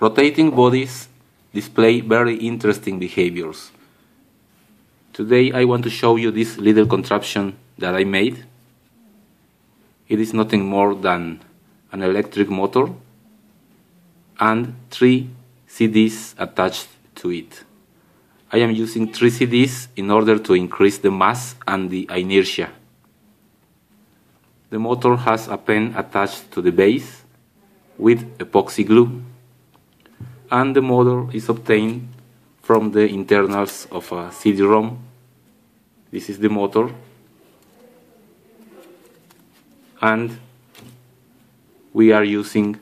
Rotating bodies display very interesting behaviors. Today I want to show you this little contraption that I made. It is nothing more than an electric motor and three CDs attached to it. I am using three CDs in order to increase the mass and the inertia. The motor has a pen attached to the base with epoxy glue and the motor is obtained from the internals of a CD-ROM. This is the motor and we are using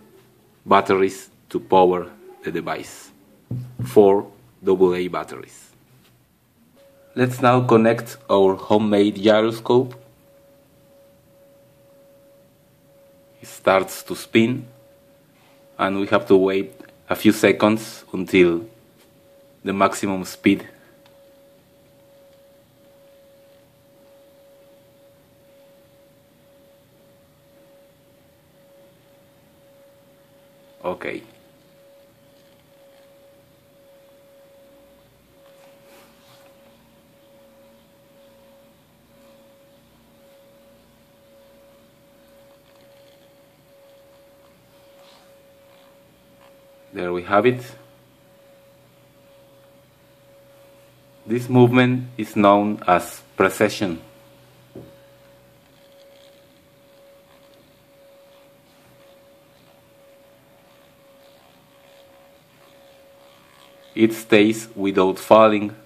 batteries to power the device. Four AA batteries. Let's now connect our homemade gyroscope It starts to spin and we have to wait a few seconds until the maximum speed. Okay There we have it. This movement is known as precession. It stays without falling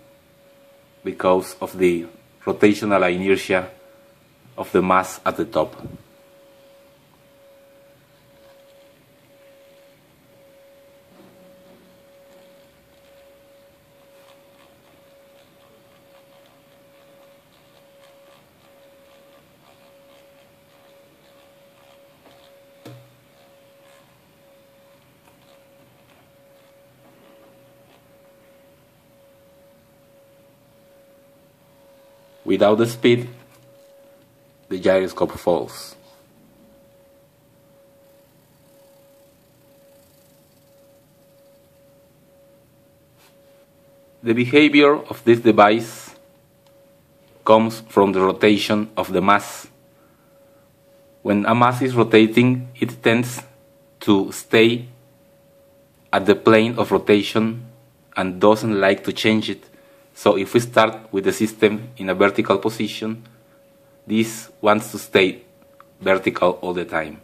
because of the rotational inertia of the mass at the top. Without the speed, the gyroscope falls. The behavior of this device comes from the rotation of the mass. When a mass is rotating, it tends to stay at the plane of rotation and doesn't like to change it. So if we start with the system in a vertical position, this wants to stay vertical all the time.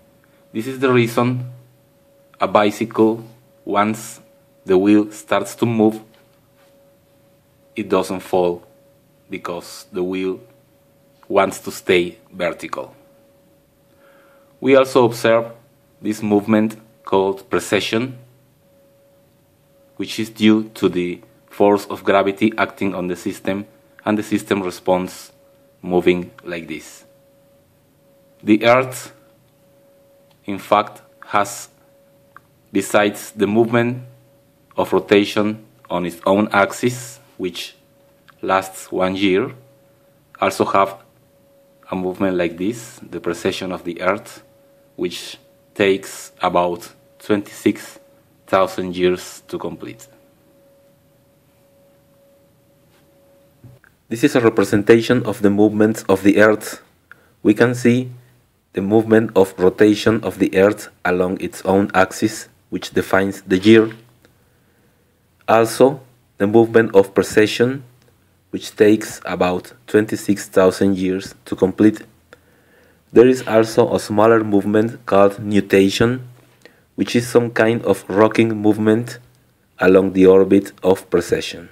This is the reason a bicycle, once the wheel starts to move, it doesn't fall because the wheel wants to stay vertical. We also observe this movement called precession, which is due to the force of gravity acting on the system and the system responds moving like this. The Earth, in fact, has, besides the movement of rotation on its own axis, which lasts one year, also have a movement like this, the precession of the Earth, which takes about 26,000 years to complete. This is a representation of the movements of the Earth. We can see the movement of rotation of the Earth along its own axis, which defines the year. Also, the movement of precession, which takes about 26,000 years to complete. There is also a smaller movement called nutation, which is some kind of rocking movement along the orbit of precession.